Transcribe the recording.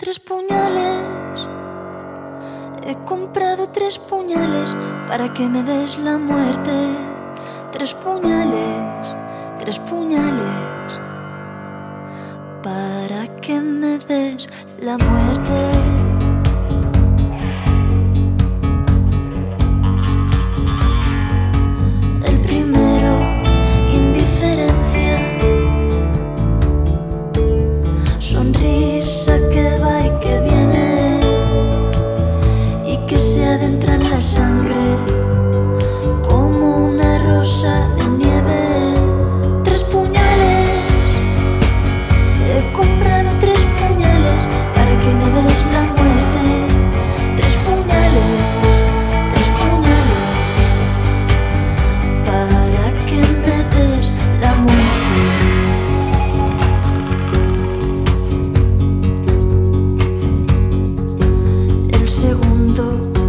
Tres puñales. He comprado tres puñales para que me des la muerte. Tres puñales, tres puñales para que me des la muerte. adentra en la sangre como una rosa de nieve. Tres puñales, he comprado tres puñales para que me des la muerte. Tres puñales, tres puñales para que me des la muerte. El segundo